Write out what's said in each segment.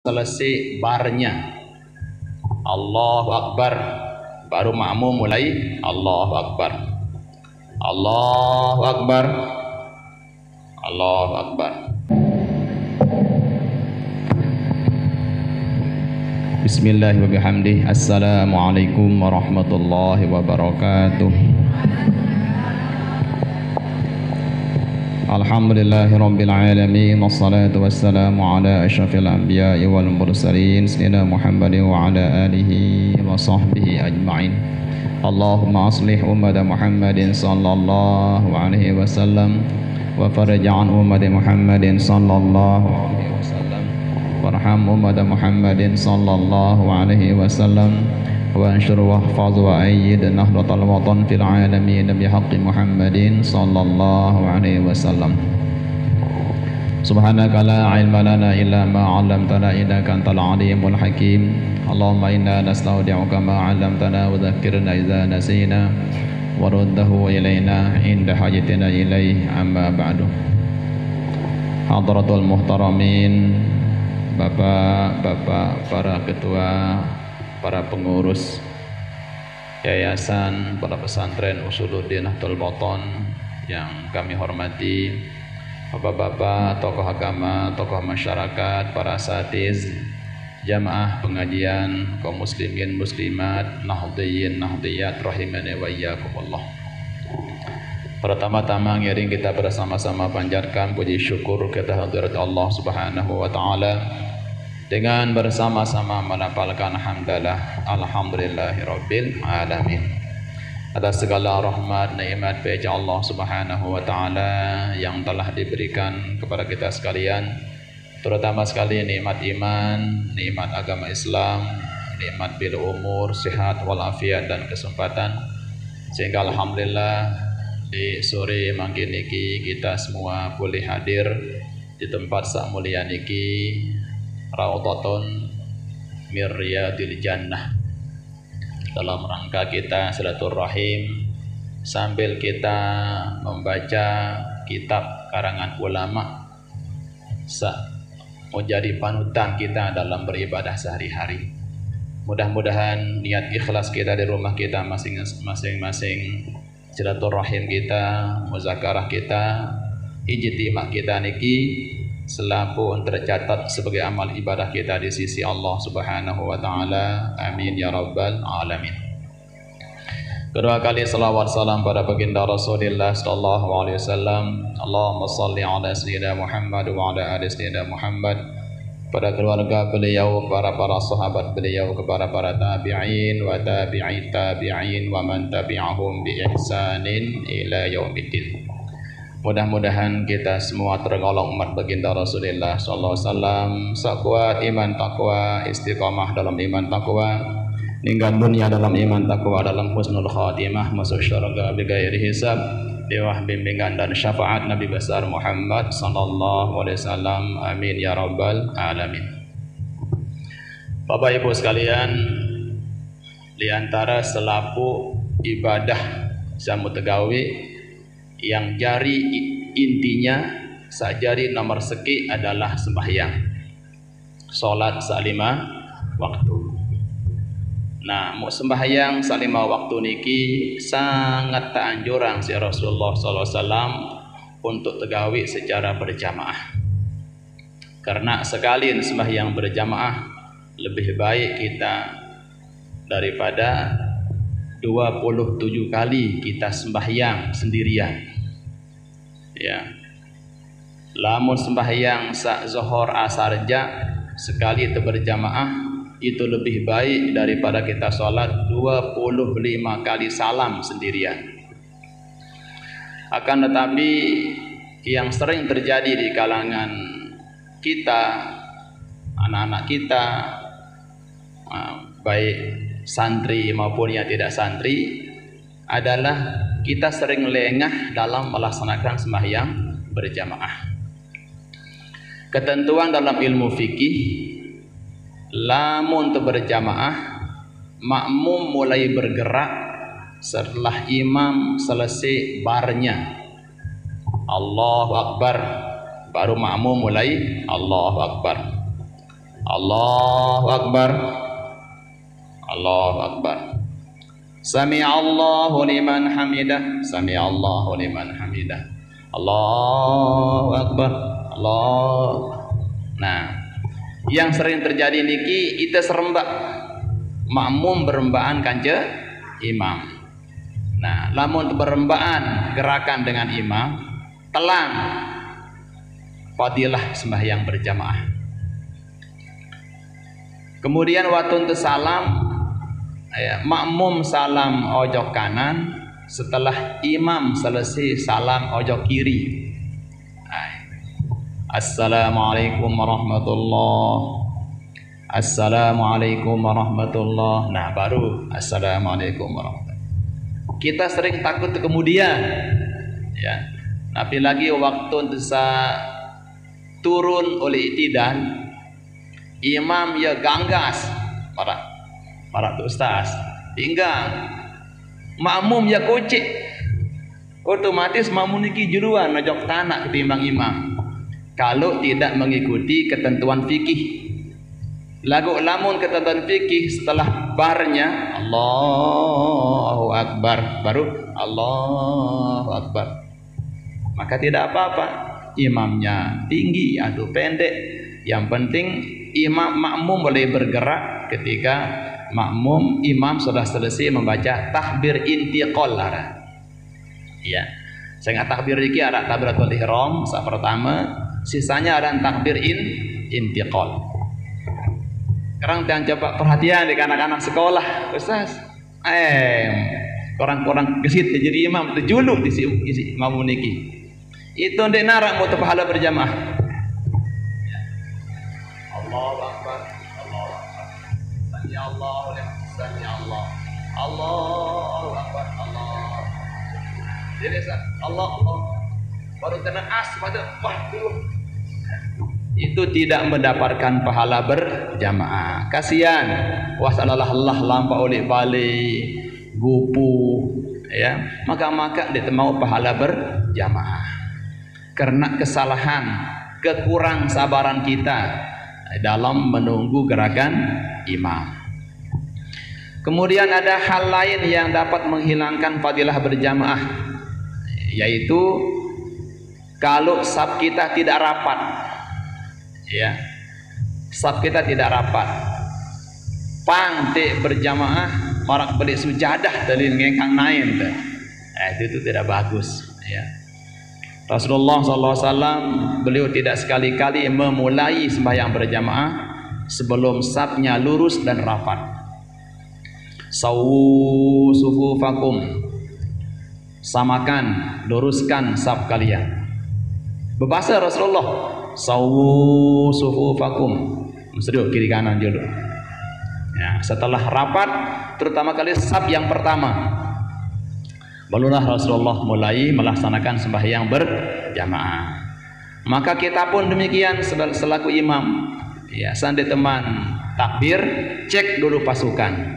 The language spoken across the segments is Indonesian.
selesai barnya. Allahu Akbar. Baru makmum mulai Allahu Akbar. Allahu Akbar. Allahu Akbar. Bismillahirrahmanirrahim. Assalamualaikum warahmatullahi wabarakatuh Alhamdulillahi Rabbil Alamin Wassalatu wassalamu ala ashrafil anbiya wal mursalin Sayyidina Muhammad wa ala alihi wa sahbihi ajma'in Allahumma aslih umat Muhammadin sallallahu alaihi wasallam Wa faraj an umat Muhammadin sallallahu alaihi wasallam Warham umat Muhammadin sallallahu alaihi wasallam وانشر واحفظ وأيد نهضة الوطن في العالمين بحق محمد صلى الله عليه وسلم. سبحانك لا علم لنا إلا ما علمتنا إنك أنت العليم الحكيم. اللهم إنا نستودعك ما علمتنا وذكرنا إذا نسينا ورده إلينا عند حاجتنا إليه. أما بعد. حضرة المحترمين Bapak-bapak para ketua para pengurus yayasan, para pesantren Usuluddin Nahdlatul Boton yang kami hormati, bapak-bapak, tokoh agama, tokoh masyarakat, para satiz, jamaah pengajian, kaum muslimin, muslimat, nahdiyin, nahdiyat, rahimani wa iyyakumullah. Pertama-tama ngiring kita bersama-sama panjatkan puji syukur kita hadirat Allah Subhanahu wa taala dengan bersama-sama menapalkan hamdalah alhamdulillahirabbil alamin. Atas segala rahmat nikmat baik Allah Subhanahu wa taala yang telah diberikan kepada kita sekalian. Terutama sekali nikmat iman, nikmat agama Islam, nikmat bil umur, sehat walafiat dan kesempatan. Sehingga alhamdulillah di sore mangkin niki kita semua boleh hadir di tempat sak mulia niki Raudhatun Miryadil Jannah dalam rangka kita silaturahim sambil kita membaca kitab karangan ulama menjadi panutan kita dalam beribadah sehari-hari. Mudah-mudahan niat ikhlas kita di rumah kita masing-masing silaturahim kita, muzakarah kita, ijtimah kita niki selaku tercatat sebagai amal ibadah kita di sisi Allah Subhanahu wa taala. Amin ya rabbal alamin. Kedua kali salawat salam pada baginda Rasulullah sallallahu alaihi wasallam. Allahumma salli ala sayyidina Muhammad wa ala ali sayyidina Muhammad. Pada keluarga beliau, para para sahabat beliau, kepada para tabi'in wa tabi'i tabi'in wa man tabi'ahum bi ihsanin ila yaumiddin. Mudah-mudahan kita semua tergolong umat baginda Rasulullah sallallahu alaihi wasallam. Sekuat iman takwa istiqamah dalam iman takwa ninggal dunia dalam iman takwa dalam husnul khatimah masuk syurga bighairi hisab bawah bimbingan dan syafaat Nabi besar Muhammad sallallahu alaihi wasallam. Amin ya rabbal alamin. Bapak Ibu sekalian di antara selaku ibadah jamu tegawi yang jari intinya sajari nomor seki adalah sembahyang. Salat salima waktu. Nah mau sembahyang salima waktu niki sangat teranjuran si Rasulullah SAW untuk tegawi secara berjamaah. Karena sekali sembahyang berjamaah lebih baik kita daripada 27 kali kita sembahyang sendirian. Ya. Lamun sembahyang sak zuhur asar ja sekali itu berjamaah itu lebih baik daripada kita sholat 25 kali salam sendirian. Akan tetapi yang sering terjadi di kalangan kita anak-anak kita baik santri maupun yang tidak santri adalah kita sering lengah dalam melaksanakan sembahyang berjamaah. Ketentuan dalam ilmu fikih lamun berjamaah makmum mulai bergerak setelah imam selesai barnya. Allahu Akbar baru makmum mulai Allahu Akbar. Allahu akbar Allahu akbar. Sami Allahu liman hamidah. Sami Allahu liman hamidah. Allahu akbar. Allah Nah yang sering terjadi niki kita serembak makmum berembaan kanje imam. Nah lamun berembaan gerakan dengan imam telan. Fadilah sembahyang berjamaah. Kemudian waktu untuk salam ya, makmum salam ojok kanan setelah imam selesai salam ojok kiri. Assalamualaikum warahmatullahi Assalamualaikum warahmatullahi Nah baru. Assalamualaikum warahmatullahi Kita sering takut kemudian. Ya. Tapi lagi waktu bisa turun oleh itidan Imam ya ganggas. Para Para tu ustaz. Pinggang. Makmum ya kocik. Otomatis makmum niki juluan Najok tanah ketimbang imam. Kalau tidak mengikuti ketentuan fikih. Lagu lamun ketentuan fikih setelah barnya Allahu Akbar. Baru Allahu Akbar. Maka tidak apa-apa. Imamnya tinggi atau pendek. Yang penting imam makmum boleh bergerak ketika makmum imam sudah selesai membaca takbir intiqal ya saya takbir iki ada takbiratul ihram saat pertama sisanya ada takbir in intiqal sekarang jangan coba perhatian di anak-anak sekolah, Ustaz. Eh, orang-orang kesit jadi imam terjuluk di si imam niki. Itu ndek narak mau pahala berjamaah. Allah Sami Allah. Allah Akbar. Allah. Jadi Allah Allah. Baru kena as pada wah dulu itu tidak mendapatkan pahala berjamaah. Kasihan. Wasallallahu Allah lampau oleh balik gupu ya. Maka maka dia mau pahala berjamaah. Karena kesalahan, kekurang sabaran kita dalam menunggu gerakan imam. Kemudian ada hal lain yang dapat menghilangkan fadilah berjamaah yaitu kalau sab kita tidak rapat. Ya saf kita tidak rapat. Pangtik berjamaah marak balik sujadah dari ngengkang nain eh, itu, itu tidak bagus ya. Rasulullah SAW beliau tidak sekali-kali memulai sembahyang berjamaah sebelum safnya lurus dan rapat sawu sufufakum samakan luruskan saf kalian. Berbahasa Rasulullah sawu sufufakum Mesti kiri kanan dulu ya, setelah rapat terutama kali sab yang pertama. Barulah Rasulullah mulai melaksanakan sembahyang berjamaah. Maka kita pun demikian selaku imam. Ya sandi teman takbir cek dulu pasukan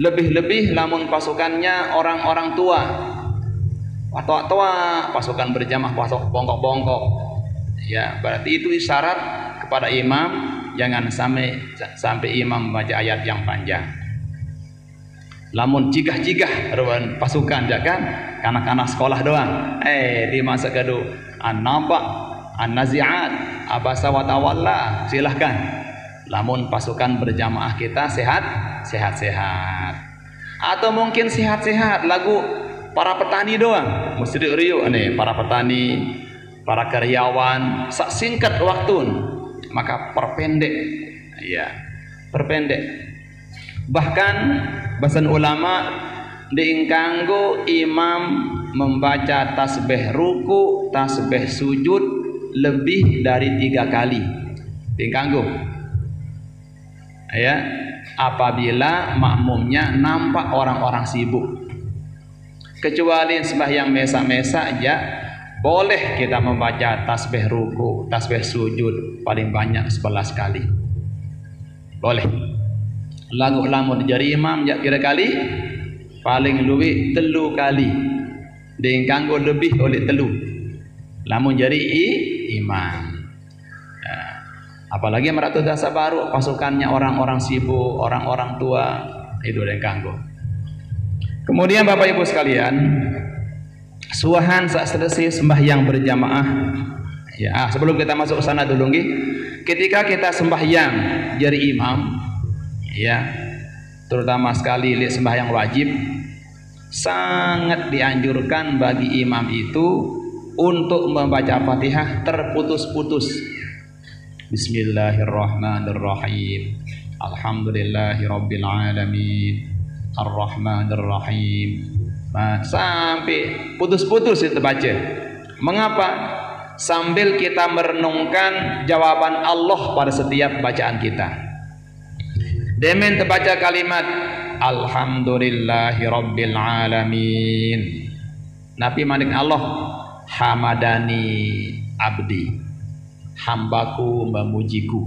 lebih-lebih lamun pasukannya orang-orang tua. Atau tua pasukan berjamaah pasok bongkok-bongkok. Ya berarti itu isyarat kepada imam. Jangan sampai sampai imam membaca ayat yang panjang. Lamun cigah-cigah pasukan ya kan? Anak-anak sekolah doang. Eh di masa kedua an-naba an-nazi'at. Abasa wa tawalla. Silahkan. Lamun pasukan berjamaah kita sehat sehat-sehat. Atau mungkin sehat-sehat lagu para petani doang. Mesti riu nih para petani para karyawan. Sak singkat waktu maka perpendek. Ya perpendek. Bahkan bahasan ulama diingkanggo imam membaca tasbih ruku tasbih sujud lebih dari tiga kali. Diingkanggo ya apabila makmumnya nampak orang-orang sibuk kecuali sembahyang mesa-mesa ya boleh kita membaca tasbih ruku, tasbih sujud paling banyak 11 kali. Boleh. Lagu lamun jadi imam ya kira kali paling lebih telu kali. Dengan kanggo lebih oleh telu. Lamun jadi i, imam. Apalagi Meratu Dasa Baru pasukannya orang-orang sibuk, orang-orang tua itu yang kanggo. Kemudian Bapak Ibu sekalian, suahan saat selesai sembahyang berjamaah. Ya, ah, sebelum kita masuk ke sana dulu. Ketika kita sembahyang jadi imam, ya, terutama sekali lihat sembahyang wajib, sangat dianjurkan bagi imam itu untuk membaca Fatihah terputus-putus Bismillahirrahmanirrahim. Alhamdulillahirabbil alamin. Arrahmanirrahim. Nah, sampai putus-putus itu baca. Mengapa? Sambil kita merenungkan jawaban Allah pada setiap bacaan kita. Demen terbaca kalimat Alhamdulillahirabbil alamin. Nabi Malik Allah hamadani abdi hambaku memujiku.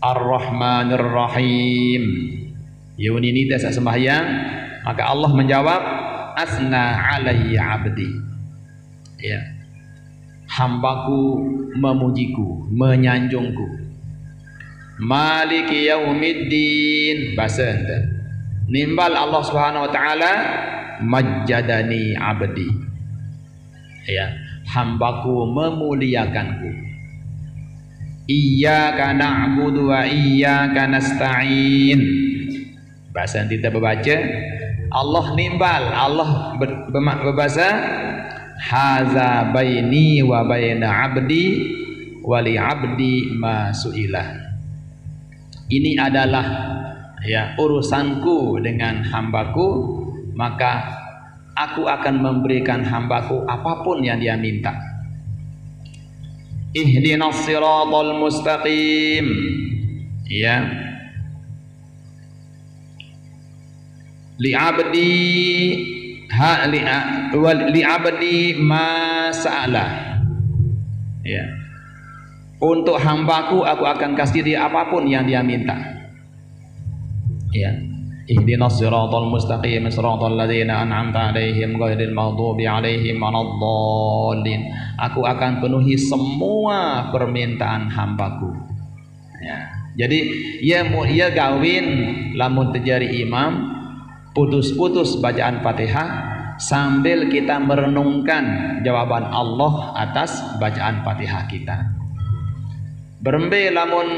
Ar-Rahmanir Rahim Yunini dasa sembahyang. Maka Allah menjawab asna alayya abdi. Ya. Hambaku memujiku menyanjungku. Maliki yaumiddin. Bahasa nimbal Allah Subhanahu wa taala majjadani abdi. Ya hambaku memuliakanku. Iyyaka na'budu wa iyyaka nasta'in. Bahasa yang tidak berbaca Allah nimbal Allah ber, berbahasa haza baini wa baina abdi wali abdi ma su'ilah ini adalah ya urusanku dengan hambaku maka aku akan memberikan hambaku apa pun yang dia minta. Ihdinas siratal mustaqim. Ya. Li abdi ha li, li abdi ma sa'ala. Ya. Untuk hambaku aku akan kasih dia apa pun yang dia minta. Ya ihdinas siratal mustaqim siratal ladzina an'amta 'alaihim ghairil maghdubi 'alaihim waladdallin aku akan penuhi semua permintaan hambaku. Ya. Jadi ia ia gawin lamun terjadi imam putus-putus bacaan Fatihah sambil kita merenungkan jawaban Allah atas bacaan Fatihah kita. Berembe lamun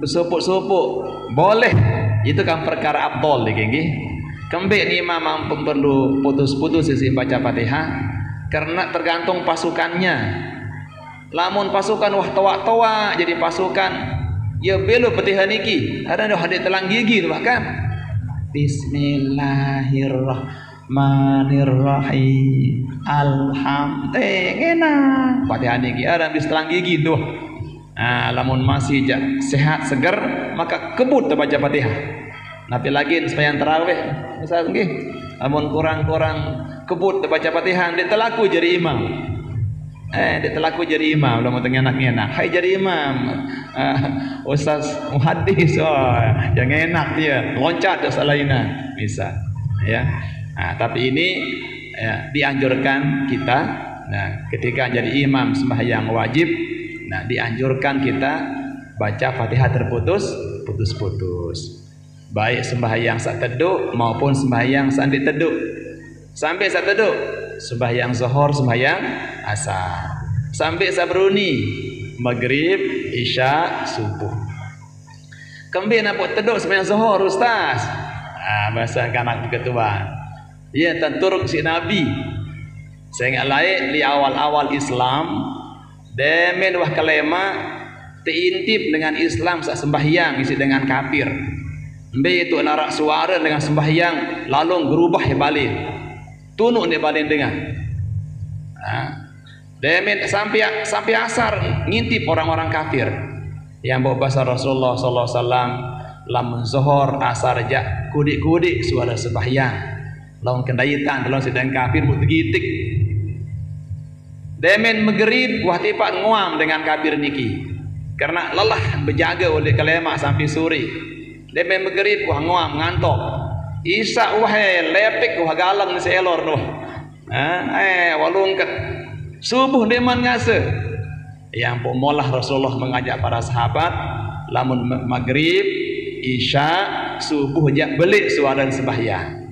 bersupuk-supuk boleh itu kan perkara abdol nggih kembali ni imam perlu putus-putus isi baca Fatihah karena tergantung pasukannya. Lamun pasukan wah toa-toa jadi pasukan ya belo petihan iki ada dah hadir telang gigi bahkan. Bismillahirrahmanirrahim. Alhamdulillah. Fatihah niki ada bis telang gigi tu Nah, lamun masih sehat segar maka kebut baca Fatihah. Nabi lagi supaya terawih misal nggih. Lamun kurang-kurang kebut baca Fatihah dia telaku jadi imam. Eh, dia telaku jadi imam lamun tengah enak enak. Hai jadi imam. Uh, Ustaz muhaddis oh, yang enak dia loncat dosa lainnya bisa ya. Nah, tapi ini ya, dianjurkan kita nah ketika jadi imam sembahyang wajib Nah, dianjurkan kita baca Fatihah terputus, putus-putus. Baik sembahyang saat teduh maupun sembahyang saat teduh. Sampai saat teduh, sembahyang zuhur, sembahyang asar. Sampai sabruni, maghrib, isya, subuh. Kembali nampak teduh sembahyang zuhur, ustaz. Ah, bahasa kanak ketua. Ya, tenturuk si Nabi. Saya ingat lain di awal-awal Islam Demen wah kalema teintip dengan Islam sak sembahyang isi dengan kafir. Mbe itu narak suara dengan sembahyang lalu berubah balik. Tunuk dia balik dengan. Ha? Demen sampai sampai asar ngintip orang-orang kafir yang bawa bahasa Rasulullah sallallahu alaihi wasallam lam zuhur asar ja kudik-kudik suara sembahyang. Lawan kendaitan dalam sedang kafir buat gitik Demen megerib wah tipak nguam dengan kabir niki. Karena lelah berjaga oleh kelemak sampai sore. Demen megerib wah nguam ngantok. Isa wah lepek wah galang ni seelor noh. Eh walung kat. Subuh deman ngase. yang pemolah Rasulullah mengajak para sahabat lamun maghrib isya subuh jak belik suara sembahyang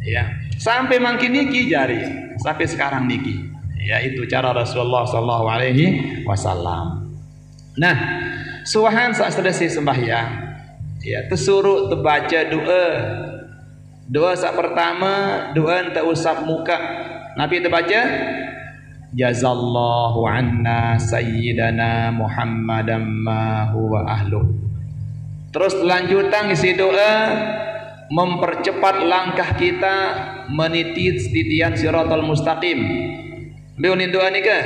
ya sampai makin niki jari sampai sekarang niki ya itu cara Rasulullah sallallahu alaihi wasallam nah suahan saat selesai sembahyang ya tersuruh terbaca doa doa saat pertama doa tak usap muka Nabi terbaca Jazallahu anna sayyidana Muhammadan ma huwa ahlu. Terus lanjutan isi doa mempercepat langkah kita meniti titian siratal mustaqim. Beliau doa ni ke?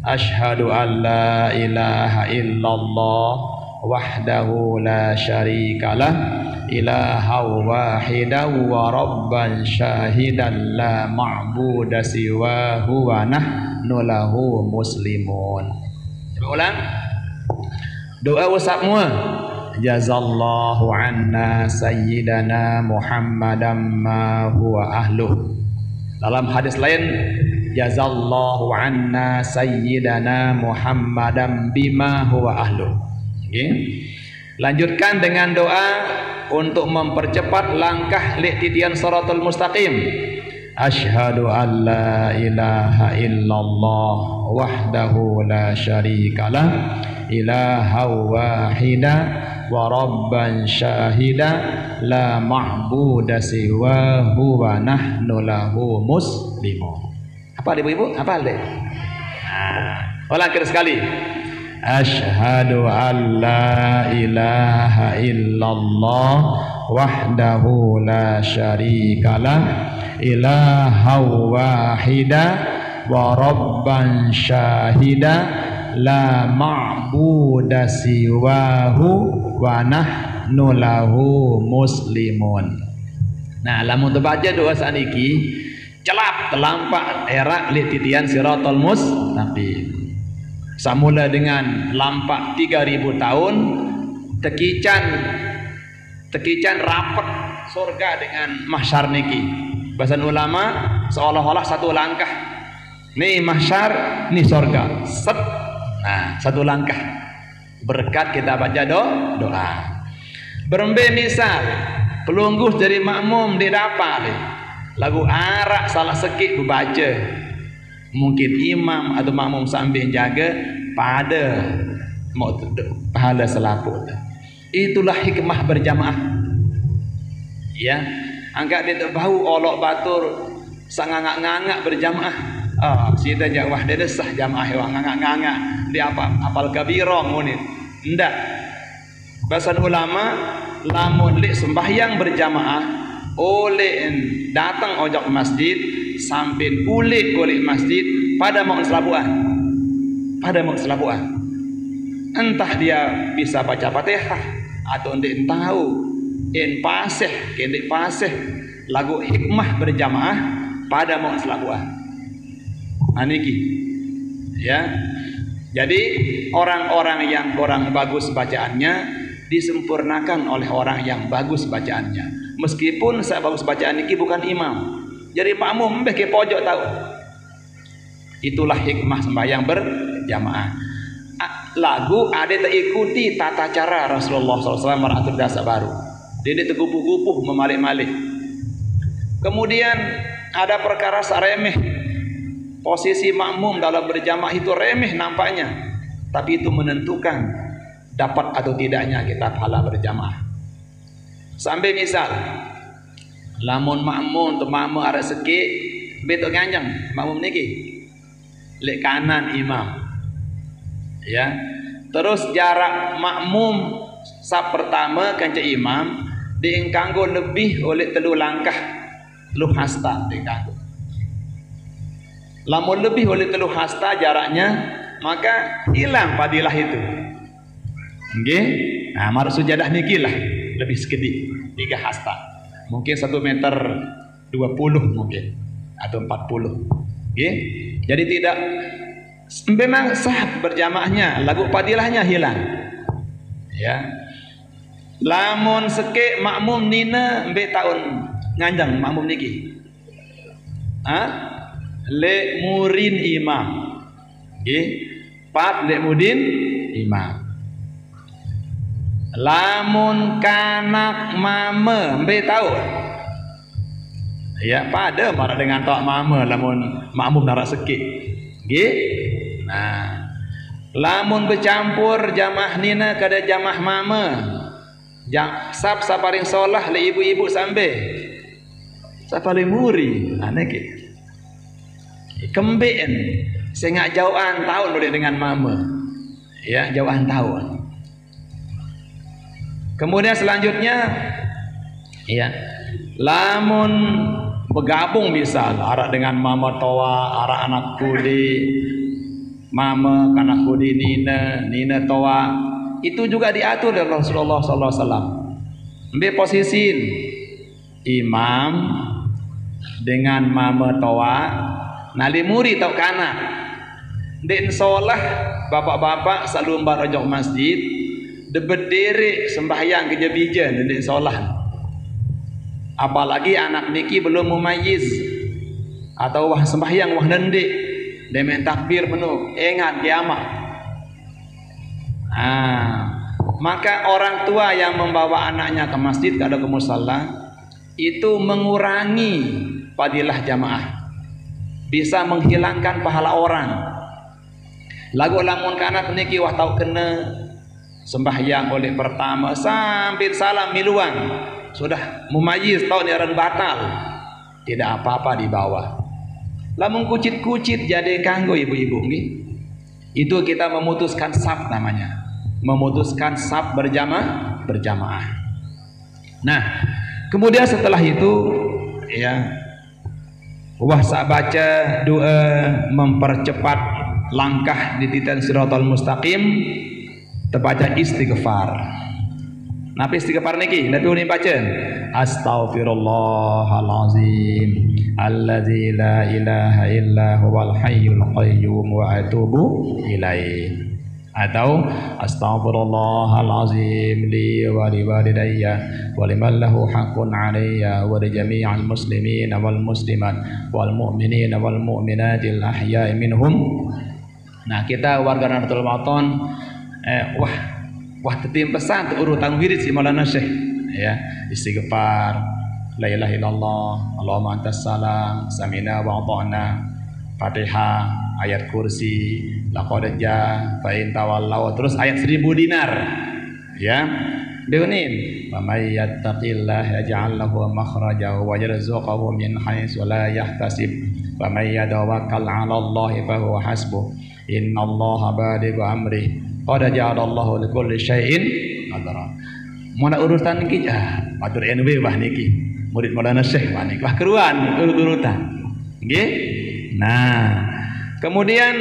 Ashhadu an la ilaha illallah wahdahu la syarikalah ilaha wahida wa rabban syahidan la ma'buda siwa huwa nahnu muslimun. Coba ulang. Doa wasap semua. Jazallahu anna sayyidana muhammadan ma huwa ahluh. Dalam hadis lain jazallahu anna sayyidana muhammadan bima huwa ahluh okay. lanjutkan dengan doa untuk mempercepat langkah titian siratal mustaqim. Asyhadu an la ilaha illallah wahdahu la syarikalah ilaha wahida wa rabban syahida. La ma'buda siwahu wa nahnu lahu muslimun apa ibu-ibu? Apa deh nah, ulang sekali. Ashhadu an la ilaha illallah wahdahu la syarikalah ilaha wahida wa rabban syahida la ma'buda siwahu wa nahnu lahu muslimun. Nah lamun baca doa saniki celap telampak era li titian siratal mustaqim Samula dengan lampak 3000 tahun tekican tekican rapat surga dengan mahsyar niki. Bahasan ulama seolah-olah satu langkah. Ni mahsyar, ni surga. Set. Nah, satu langkah. Berkat kita baca do, doa. Berembe misal pelunggus dari makmum didapat lagu arak salah sekit baca mungkin imam atau makmum sambil jaga pada pahala selaput. Itulah hikmah berjamaah. Ya angkat dia bau olok batur sangangak-ngangak berjamaah. Ah kita jawah dia desah jamaah yang ngangak-ngangak dia apa apal kabirong ini ndak. Bahasa ulama lamun li sembahyang berjamaah oleh datang ojok masjid sampai ulik oleh masjid pada mau selabuan. Pada mau selabuan. Entah dia bisa baca fatihah atau tidak tahu in pasih kendik pasih lagu hikmah berjamaah pada mau selabuan. Aniki ya. Jadi orang-orang yang kurang bagus bacaannya disempurnakan oleh orang yang bagus bacaannya meskipun saya bagus bacaan ini bukan imam jadi makmum mbeh ke pojok tahu. Itulah hikmah sembahyang berjamaah. Lagu ada tak ikuti tata cara Rasulullah SAW meratur dasar baru. Dia tergupuh-gupuh memalik-malik. Kemudian ada perkara remeh. Posisi makmum dalam berjamaah itu remeh nampaknya. Tapi itu menentukan dapat atau tidaknya kita pahala berjamaah. Sampai misal lamun makmum tu makmum arah sikit betul ganjang makmum niki. Lek kanan imam. Ya. Terus jarak makmum sab pertama kanca imam diengkanggo lebih oleh telu langkah telu hasta diengkanggo lamun lebih oleh telu hasta jaraknya maka hilang padilah itu. Nggih? Nah marah sujadah niki lah lebih sedikit tiga hasta. Mungkin satu meter dua puluh mungkin atau empat puluh. Okay? jadi tidak memang sah berjamaahnya lagu padilahnya hilang. Ya. Lamun seke makmum nina embe tahun nganjang makmum niki. Ha? Le murin imam. Okay? Pat dek mudin imam. Lamun kanak mame, mbe tahu. Ya, pada marah dengan tok mame lamun makmum narak sekit. Nggih. Nah, lamun bercampur jamah nina kada jamah mama jam sab saparing solah le ibu-ibu sambe saparing muri ane ke kembeen sengak jauhan tahun boleh dengan mama ya jauhan tahun kemudian selanjutnya ya lamun bergabung bisa arak dengan mama toa arak anak kuli mama kanak kudi nina nina toa itu juga diatur oleh Rasulullah sallallahu alaihi wasallam. Ambil posisi imam dengan mama toa nali muri tau kanak den solah bapak-bapak selalu barojok masjid de berdiri sembahyang kerja bijan den solah apalagi anak niki belum mumayyiz atau wah sembahyang wah nendik Demen takbir penuh, ingat kiamat. Ah, maka orang tua yang membawa anaknya ke masjid atau ke musalla itu mengurangi fadilah jamaah. Bisa menghilangkan pahala orang. Lagu lamun kanak niki wah tau kena sembahyang oleh pertama sampai salam miluan. Sudah mumayyiz tahu ni batal. Tidak apa-apa di bawah. Lamun kucit-kucit jadi kanggo ibu-ibu itu kita memutuskan sab namanya. Memutuskan sab berjamaah berjamaah. Nah kemudian setelah itu ya wah baca doa mempercepat langkah di titan siratal mustaqim terbaca istighfar. Nabi istighfar niki? Nabi unin baca Astaghfirullahalazim. Alladzi la ilaha illa huwal hayyul qayyum wa atubu ilaih. Atau astaghfirullahalazim li wa li walidayya wa liman lahu haqqun alayya wa li jami'il muslimin wal muslimat wal mu'minin wal mu'minatil ahya'i minhum. Nah kita warga Nahdlatul Maton eh, wah Wah tetim pesan urutan wirid si Maulana Syekh. Ya istighfar la ilaha illallah Allahumma antas salam samina wa ata'na Fatihah ayat kursi laqad ja fa in tawallaw terus ayat seribu dinar. Ya Deunin wa may yattaqillah yaj'al lahu makhraja wa yarzuqhu min haitsu la yahtasib. Wa may yatawakkal 'ala Allah fa huwa hasbuh. Innallaha balighu amrihi Qad ja'alallahu li kulli syai'in qadara. Mana urutan niki ah matur NW wah niki. Murid Maulana Syekh wah niki. Wah keruan urut-urutan. Nggih? Nah, kemudian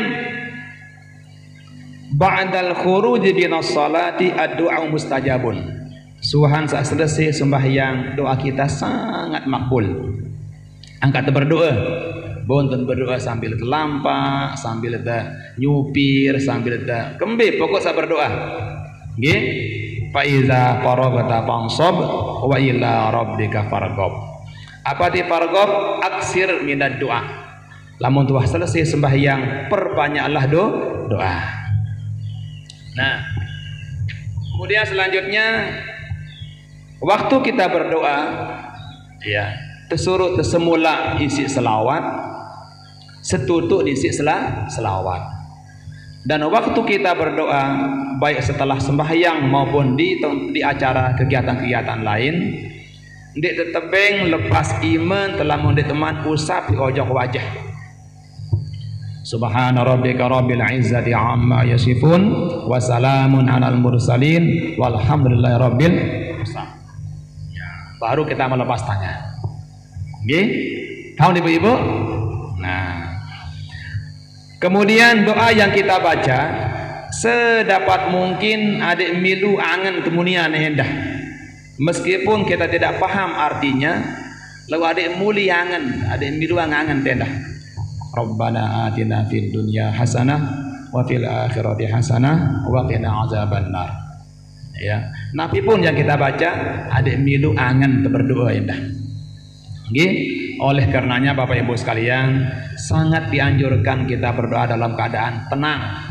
ba'dal khuruj min salati ad-du'a mustajabun. Suhan saat selesai sembahyang doa kita sangat makbul. Angkat berdoa bonten berdoa sambil kelampa sambil ada nyupir sambil ada kembe pokok saya berdoa. Nggih? Fa iza qarabata fansab wa ila rabbika farghab apa di farghab aksir minad doa. Lamun tuah selesai sembahyang perbanyaklah do doa. Nah kemudian selanjutnya waktu kita berdoa ya tersuruh tersemula isi selawat setutuk di sela selawat. Dan waktu kita berdoa baik setelah sembahyang maupun di di acara kegiatan-kegiatan lain di tetebeng lepas iman telah mendik teman usap di ojok wajah. Subhana rabbika rabbil izzati amma yasifun wa salamun alal mursalin walhamdulillahi rabbil ya, baru kita melepas tangan. Nggih? Tahu ibu-ibu Kemudian doa yang kita baca sedapat mungkin adik milu angan kemunian hendah. Meskipun kita tidak paham artinya, lalu adik muli angan, adik milu angan tendah. Rabbana atina fid dunya hasanah wa fil akhirati hasanah wa qina azabannar. Ya, nabi pun yang kita baca adik milu angan berdoa indah. Nggih, oleh karenanya Bapak Ibu sekalian sangat dianjurkan kita berdoa dalam keadaan tenang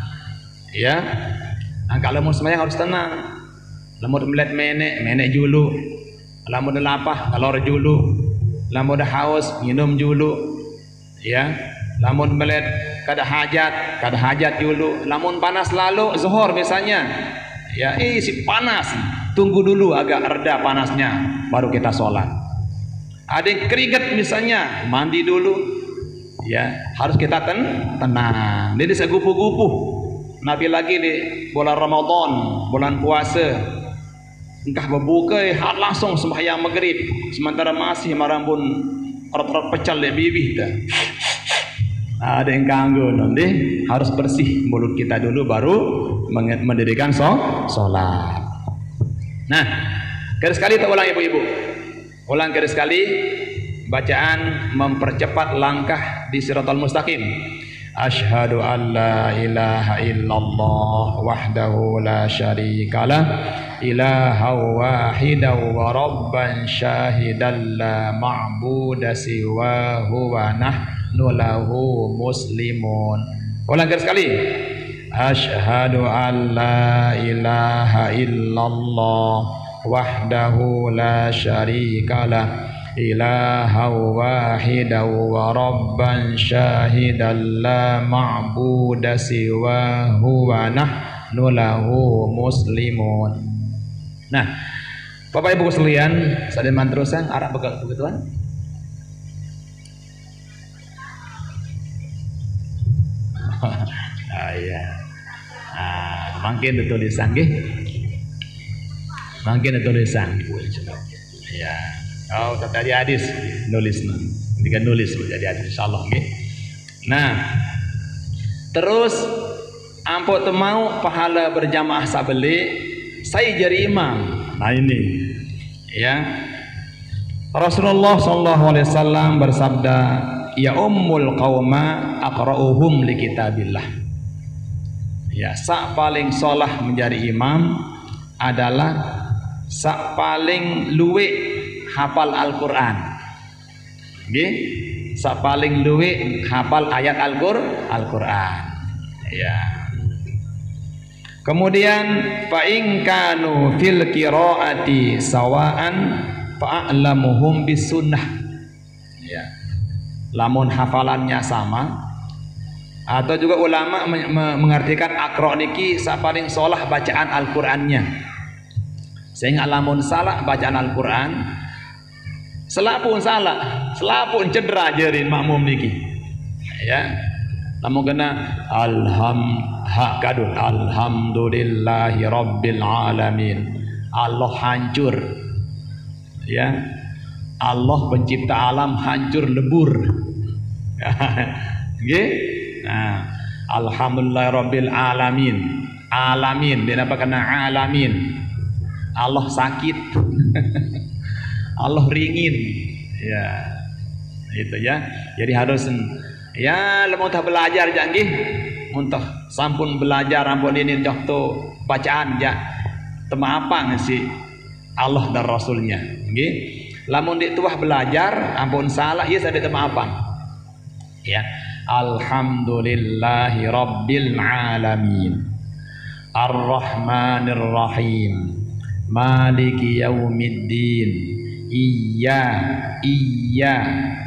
Ya. Nah, kalau mau sembahyang harus tenang. Lamun melihat menek, menek julu. Lamun lapah, kalor julu. Lamun haus, minum julu. Ya. Lamun melihat kada hajat, kada hajat julu. Lamun panas lalu zuhur misalnya. Ya, eh si panas. Tunggu dulu agak reda panasnya baru kita sholat. Ada yang keringat misalnya, mandi dulu. Ya, harus kita ten tenang. Jadi segupu-gupu. Nabi lagi di bulan Ramadan, bulan puasa, engkah berbuka hal langsung sembahyang maghrib sementara masih marambun rot-rot pecal le bibih dah ada yang ganggu nanti harus bersih mulut kita dulu baru mendirikan sholat nah kali sekali tak ulang ibu-ibu ulang kali sekali bacaan mempercepat langkah di siratal mustaqim. Ashhadu an la ilaha illallah wahdahu la syarikalah ilaha wahidaw wa rabban syahidan la ma'buda siwahu wa nahnu lahu muslimun. Ulang sekali Ashhadu an la ilaha illallah wahdahu la syarikalah إلها واحدا وربا شاهدا لا معبود سواه ونحن له مسلمون Nah, Bapak Ibu sekalian, sadiman terusan arah begituan. ah iya. Ah, mungkin tulisan nggih. Mungkin tulisan. Ya. Oh, tadi hadis nulis Ketika nulis jadi hadis insyaallah nggih. Nah, terus ampun tu mau pahala berjamaah sabeli saya jadi imam. Nah ini ya. Rasulullah sallallahu alaihi wasallam bersabda, "Ya ummul qauma aqra'uhum li kitabillah." Ya, sak paling solah menjadi imam adalah sak paling luwe hafal Al-Qur'an. Nggih? Sak paling luwih hafal ayat Al-Qur'an. Ya. Kemudian fa in kanu fil qiraati sawaan fa'lamuhum bis sunnah. Ya. Lamun hafalannya sama atau juga ulama mengartikan akro niki paling solah bacaan Al-Qur'annya. Sehingga lamun salah bacaan Al-Qur'an Selapun salah, selapun cedera jerin makmum niki. Ya. Namun kena alham ha alhamdulillahi rabbil alamin. Allah hancur. Ya. Allah pencipta alam hancur lebur. Nggih? Nah, alhamdulillah rabbil alamin. Alamin, kenapa kena alamin? Allah sakit. Allah ringin. Ya itu ya. Jadi harus ya lemu tak belajar janggih untuk sampun belajar ampun ini tu bacaan ya tema apa sih? Allah dan Rasulnya nggih? Lamun di tuah belajar ampun salah ya saya tema apa? Ya Alhamdulillahi Rabbil Alamin. Ar-Rahmanir Rahim Maliki Yaumiddin. Iya iya.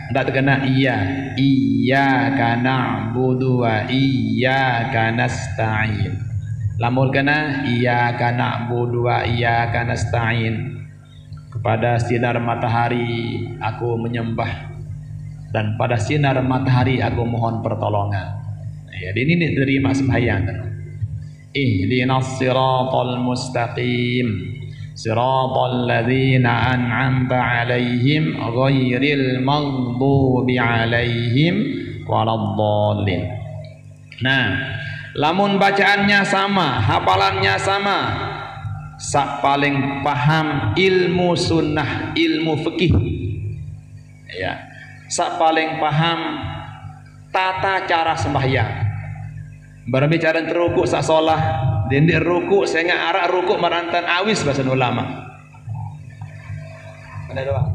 Tidak terkena iya. Iya karena budu wa iya karena stain. Lamun kena iya karena budu wa iya karena stain. Kepada sinar matahari aku menyembah. Dan pada sinar matahari aku mohon pertolongan. Ya ini diterima sembahyang ihdinas siratal mustaqim صراط الذين أنعمت عليهم غير المغضوب عليهم ولا الضالين Nah, lamun bacaannya sama, hafalannya sama, sak paling paham ilmu sunnah, ilmu fikih. Ya. Sak paling paham tata cara sembahyang. Berbicara terukuk sak solah, Dende ruku saya arak ruku merantan awis bahasa ulama. Ada doa.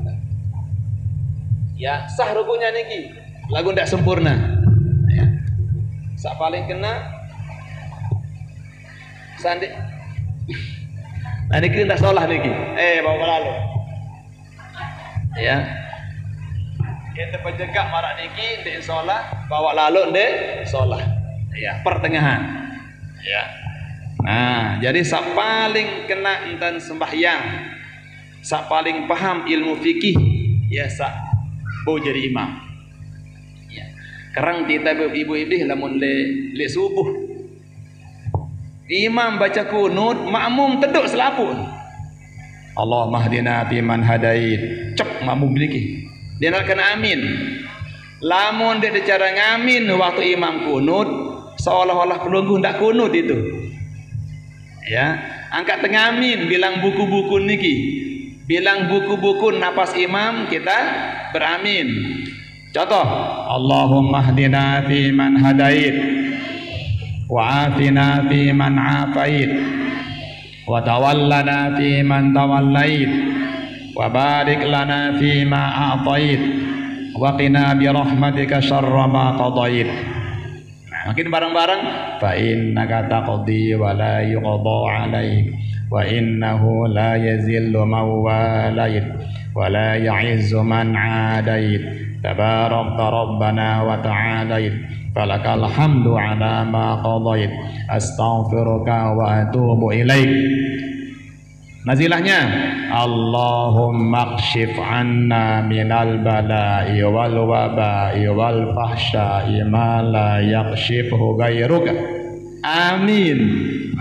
Ya, sah rukunya niki. Lagu ndak sempurna. Ya. Paling kena Sandi. Nah niki ndak salah niki. Eh bawa lalu. Ya. Kita penjaga marak niki ndek salah, bawa lalu ndek salah. Ya, pertengahan. Ya. Nah, jadi sak paling kena enten sembahyang. Sak paling paham ilmu fikih ya sak bo jadi imam. Ya. Kerang kita ibu ibu lamun le le subuh. Imam baca kunut, makmum teduk selaput. Allah mahdina fi man hadait. Cep makmum niki. Dia nak kena amin. Lamun dia cara ngamin waktu imam kunut, seolah-olah penunggu ndak kunut itu. Ya, angkat tengah amin bilang buku-buku niki. Bilang buku-buku napas imam kita beramin. Contoh, Allahumma hdina fi man hadait wa afina fi man afait wa tawallana fi man tawallait wa barik lana fi ma a'tait wa qina bi rahmatika syarra ma qadait makin bareng-bareng fa innaka taqdi wa la yuqda alaik wa innahu la yazillu man walait wa la ya'izzu man adait tabarakta rabbana wa ta'alait falakal hamdu ala ma qadait astaghfiruka wa atubu Nazilahnya Allahumma kshif anna minal bala'i wal waba'i wal fahsya'i ma la yakshifhu gairuka Amin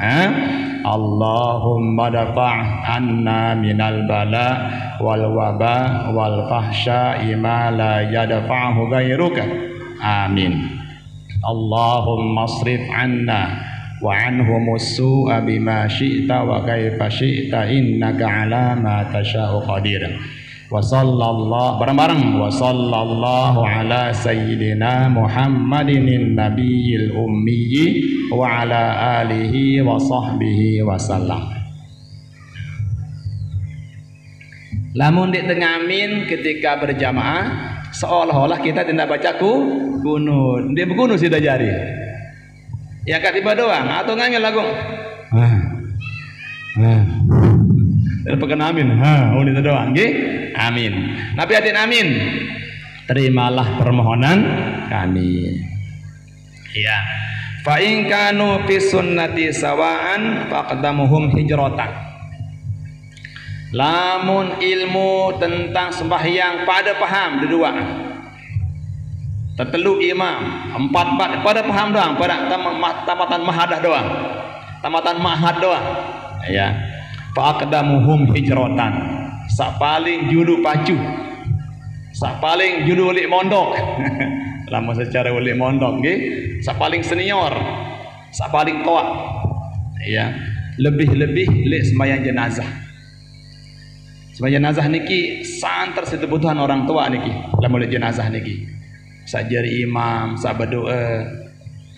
ha? Allahumma dafa' anna minal bala' wal waba' wal fahsya'i ma la yadfa'hu gairuka Amin Allahumma asrif anna wa anhum su'a bima syi'ta wa kaifa syi'ta innaka ala ma tasha'u qadir wa sallallahu bareng-bareng wa sallallahu ala sayyidina Muhammadin nabiyil ummi wa ala alihi wa sahbihi wa sallam Lamun di tengah amin ketika berjamaah seolah-olah kita tidak baca kunut. Dia berkunut sudah jari. Ya tiba doang atau ngambil lagu. Ah. Ah. Dan pekan amin. Ha, oh itu doang. Nggih. Amin. Nabi atin amin. Terimalah permohonan kami. Ya. Fa in kanu fi sunnati sawaan faqdamuhum hijratan. Lamun ilmu tentang sembahyang pada paham dua tertelu imam. Empat empat pada paham doang. Pada tamatan mahadah doang. Tamatan mahad doang. Ya. Faqdamuhum hijratan sak paling julu pacu. Sak paling julu ulik mondok. Lama secara ulik mondok nggih. Sak paling senior. Sak paling tua. Ya. Lebih-lebih lek sembahyang jenazah. Sembahyang jenazah niki santer sekebutuhan orang tua niki. Lamun lek jenazah niki sajari imam sak berdoa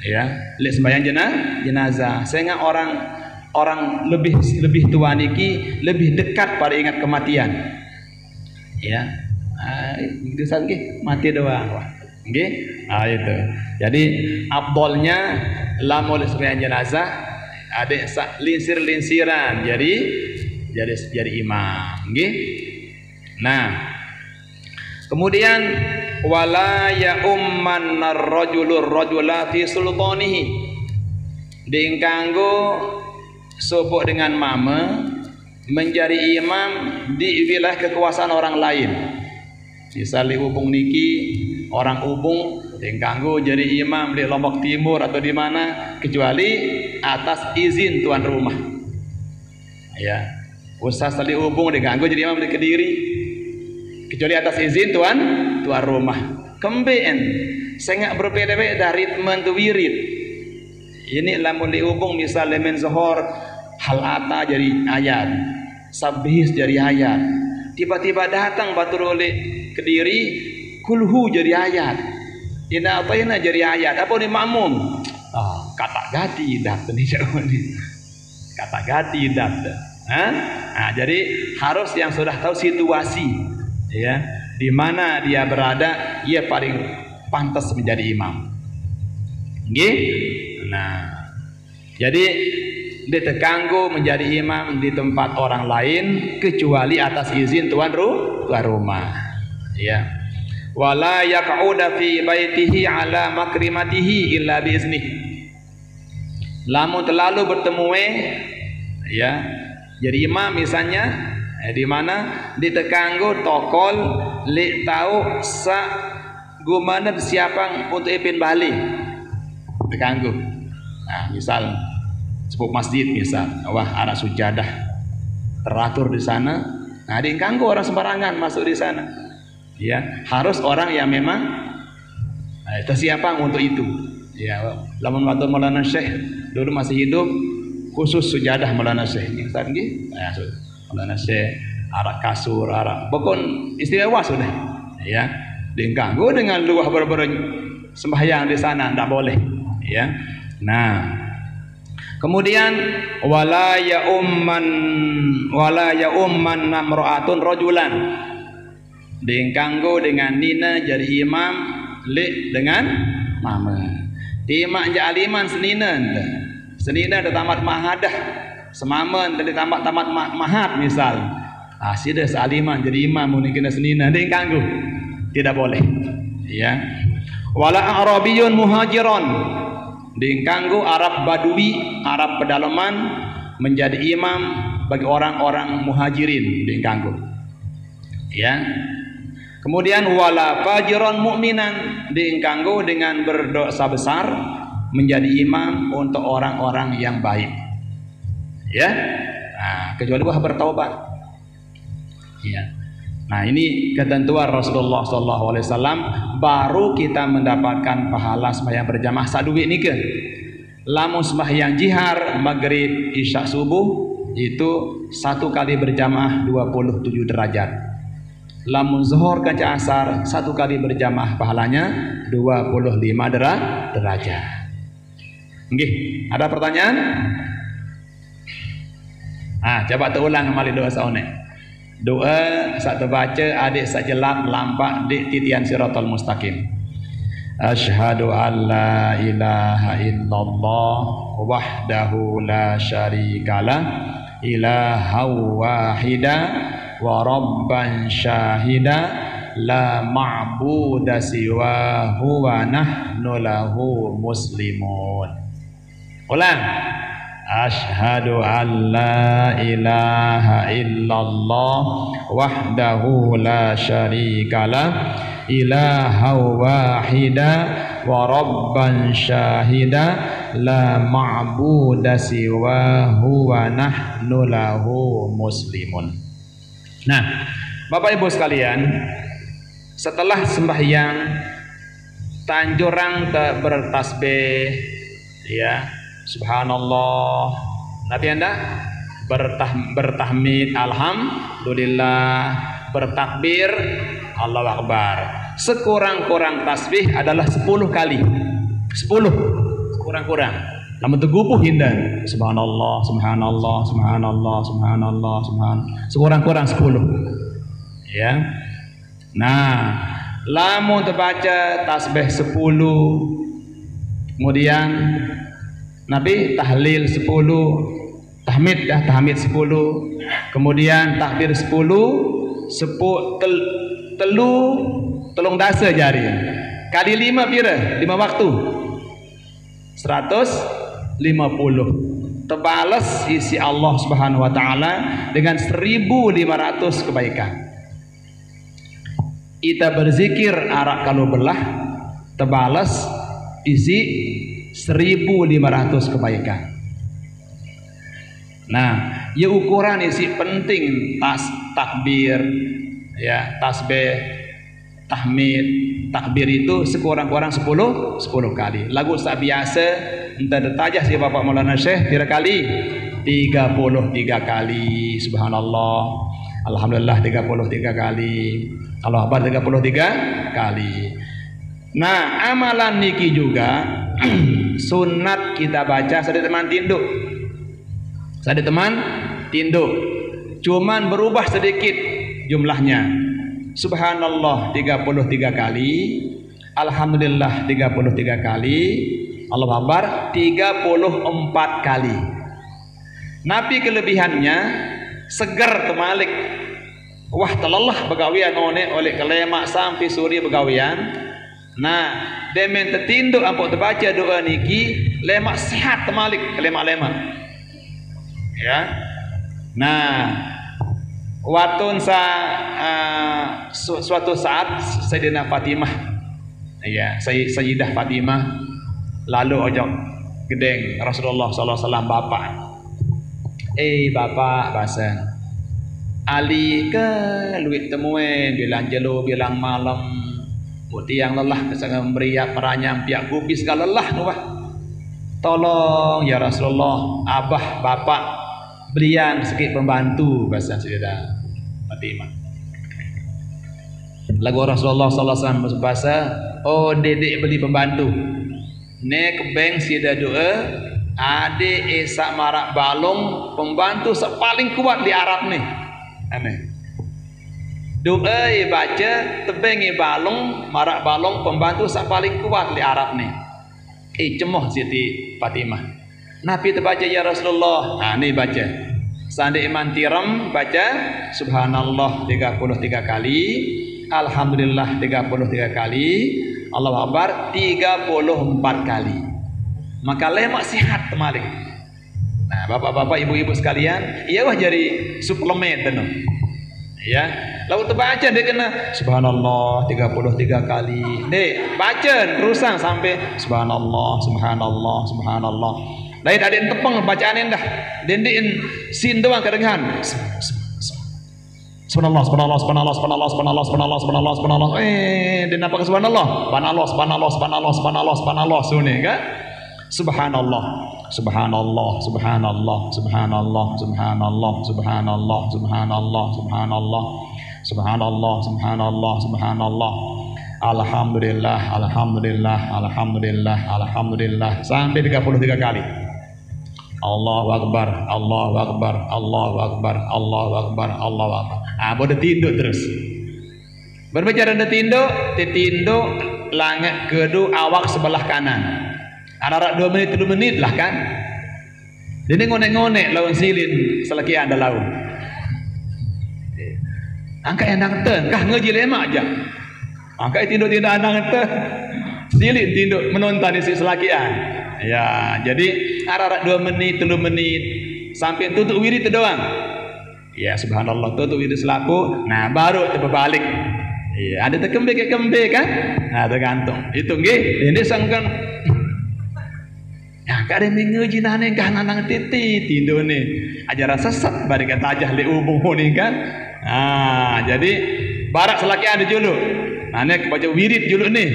ya. Lihat sembahyang jenazah. Jenazah sehingga orang orang lebih lebih tua niki lebih dekat pada ingat kematian. Ya. Ah, itu lagi. Mati doang nggih? Ah itu. Jadi abdolnya lamun sembahyang jenazah ada linsir-linsiran. Jadi jadi jadi imam. Nggih? Nah. Kemudian wala ya umman rajulur rajula fi sultanihi. Ding kanggo sopok dengan mama menjadi imam di wilayah kekuasaan orang lain. Misalnya hubung niki orang hubung ding kanggo jadi imam di Lombok Timur atau di mana kecuali atas izin tuan rumah. Ya. Usah tali hubung diganggu jadi imam di Kediri kecuali atas izin tuan tuan rumah. Kembeen sangat berbeda-beda ritme tu wirid. Ini lamun dihubung misalnya men zuhur hal ata jadi ayat. Sabhis jadi ayat. Tiba-tiba datang batur oleh kediri kulhu jadi ayat. Ina apa ina jadi ayat? Apa ni makmum? Oh, kata gati dah ni kata gati dah Nah, jadi harus yang sudah tahu situasi ya di mana dia berada ia paling pantas menjadi imam. Nggih? nah jadi dia terganggu menjadi imam di tempat orang lain kecuali atas izin tuan ru tuan rumah. Ya. Wala yaq'uda fi baitihi ala makrimatihi illa bi iznih lamun terlalu bertemu ya jadi imam misalnya di mana? Ditekanggu tokol li tahu sa gumana siapa untuk ipin bali. Terganggu nah misal sepupu masjid misal. Wah arah sujadah. Teratur di sana. Nah diganggu orang sembarangan masuk di sana. Ya harus orang yang memang eh, tersiapang untuk itu. Ya lamun waktu Maulana Syekh dulu masih hidup khusus sujadah Maulana Syekh. Ini ya Maulana Syekh arak kasur arak pokon istimewa sudah. Ya diganggu dengan luah berber sembahyang di sana tidak boleh. Ya nah. Kemudian wala ya umman wala ya umman namraatun rajulan dingkanggo dengan nina jadi imam li dengan mama. Je aliman senina senina dah tamat mahadah semaman dah tamat tamat mahat misal. Ah sida saliman jadi imam mun kena senina. Dingkanggo tidak boleh. Ya. Wala arabiyun muhajiron. Dingkanggo Arab Badui Arab pedalaman menjadi imam bagi orang-orang muhajirin. Dingkanggo ya. Kemudian wala fajiran mukminan diingkanggo dengan berdosa besar menjadi imam untuk orang-orang yang baik. Ya. Nah, kecuali wah bertaubat. Ya. Nah, ini ketentuan Rasulullah wasallam baru kita mendapatkan pahala sembahyang berjamaah saduwi ini ke. Lamun sembahyang jihar maghrib isya subuh itu satu kali berjamaah 27 derajat lamun zuhur ke asar satu kali berjamaah pahalanya 25 derajat. Nggih, ada pertanyaan? Ah, coba terulang kembali doa saune. Doa sak baca adik sak lampak di titian siratal mustaqim. Ashhadu an la ilaha illallah wahdahu la syarikalah ilaha wahida wa rabban syahida la ma'buda siwahu wa nahnu lahu muslimun ulang Ashhadu an la illallah wahdahu la syarikalah ilaha wahida wa rabban syahida la ma'buda nahnu lahu muslimun Nah, Bapak Ibu sekalian, setelah sembahyang tanjurang bertasbih ya subhanallah Nabi Anda bertah, bertahmid alhamdulillah bertakbir Allah Akbar sekurang-kurang tasbih adalah 10 kali 10 kurang-kurang Namun tegupuh hindan. Subhanallah, subhanallah, subhanallah, subhanallah, subhan. Sekurang-kurang sepuluh. Ya. Nah, lamun terbaca tasbih sepuluh. Kemudian Nabi tahlil sepuluh. Tahmid dah tahmid sepuluh. Kemudian takbir sepuluh. Sepu tel, telu telung dasa jari. Kali lima pira? Lima waktu. Seratus 50 terbalas isi Allah Subhanahu wa taala dengan 1500 kebaikan. Kita berzikir arak kalau belah terbalas isi 1500 kebaikan. Nah, ya ukuran isi penting. Tas takbir ya tasbih tahmid takbir itu sekurang-kurang 10 10 kali. Lagu tak biasa entah detajah si Bapak Maulana Syekh tiga kali? 33 kali subhanallah. Alhamdulillah 33 kali. Allah Akbar 33 kali nah amalan niki juga sunat kita baca saya teman tinduk. Saya teman tinduk. Cuman berubah sedikit jumlahnya. Subhanallah 33 kali. Alhamdulillah 33 kali. Allah Akbar 34 kali. Nabi kelebihannya segar temalik. Wah telelah begawian one oleh kelemak sampai suri begawian. Nah, demen tertinduk ampun terbaca doa niki lemak sehat temalik lemak-lemak. Ya. Nah, waktu sa uh, su suatu saat Sayyidina Fatimah ya Sayyidah Fatimah lalu ojok gedeng Rasulullah sallallahu alaihi wasallam bapak eh bapak bahasa Ali ke luit temuin bilang jelo bilang malam putih yang lelah kesangan meriak meranyam piak gubis gak lelah nuah tolong ya Rasulullah abah bapak belian sedikit pembantu bahasa Sayyidah Fatimah. Lagu Rasulullah sallallahu alaihi wasallam bahasa oh dedek beli pembantu. Nek beng sida doa ade esak marak balong pembantu paling kuat di Arab nih aneh doa baca tebeng balong marak balong pembantu sak paling kuat di Arab nih eh cemoh Siti Fatimah. Nabi terbaca ya Rasulullah. Nah ini baca. Sandi iman tiram baca Subhanallah 33 kali. Alhamdulillah 33 kali. Allah Akbar 34 kali. Maka lemak sihat temalik nah bapak-bapak ibu-ibu sekalian iya wah jadi suplemen tenang ya lalu terbaca dia kena subhanallah 33 kali deh baca terusan sampai subhanallah subhanallah subhanallah lain ada tepeng bacaan dah dendiin sin doang Subhanallah, subhanallah, subhanallah, subhanallah, subhanallah, subhanallah, subhanallah, subhanallah. Eh, dia nampak subhanallah. Subhanallah, subhanallah, subhanallah, subhanallah, subhanallah. Sunni kan? Subhanallah. Subhanallah, subhanallah, subhanallah, subhanallah, subhanallah, subhanallah, subhanallah. Subhanallah, subhanallah, subhanallah. Alhamdulillah, alhamdulillah, alhamdulillah, alhamdulillah. Sampai 33 kali. Allahu Akbar, Allahu Akbar, Allahu Akbar, Allahu Akbar, Allahu Akbar. Ah, boleh tinduk terus. Berbicara tinduk, tinduk langit kedu awak sebelah kanan. Ada dua menit, dua menit lah kan. Jadi ngonek-ngonek lawan silin selagi ada lawan. Angkat yang ten, kah ngaji lemak aja. Angkat tinduk tinduk anak ten. Silin tinduk menonton isi selakian. Ya, jadi arah dua menit, dua menit sampai tutup wirid itu doang. Ya subhanallah tutup wirid selaku. Nah baru terbalik. Ya ada terkembe ke kembe kan? Nah tergantung. Itu nggih. Ini sangkan. Ya kada menguji nane kah nanang titi tindo nih. Ajaran sesat bari kata aja le ubung nih kan. Nah jadi barak selaki ada julu. Nah nek baca wirid julu nih.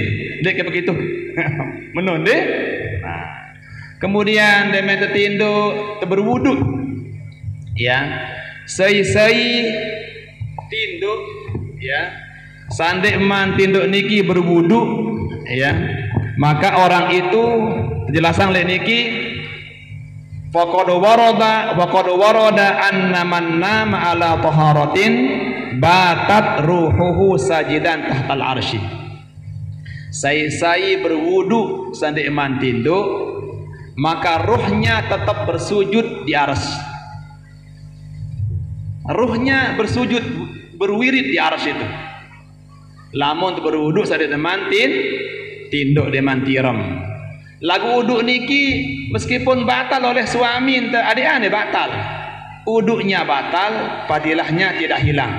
Dek kayak begitu. Menon deh. Nah, kemudian demen tetindo berwudu. Ya. Sei-sei tinduk ya. Sandek man tinduk niki berwudu ya. Maka orang itu penjelasan le niki faqad warada faqad warada anna man nama ala taharatin batat ruhuhu sajidan tahtal arsy saya-saya berwudu sandek man tinduk maka ruhnya tetap bersujud di aras. Ruhnya bersujud berwirid di aras itu. Lamun berwudu sandek man tinduk de man tiram lagu wudu niki meskipun batal oleh suami ente adik-adik batal. Wudunya batal padilahnya tidak hilang.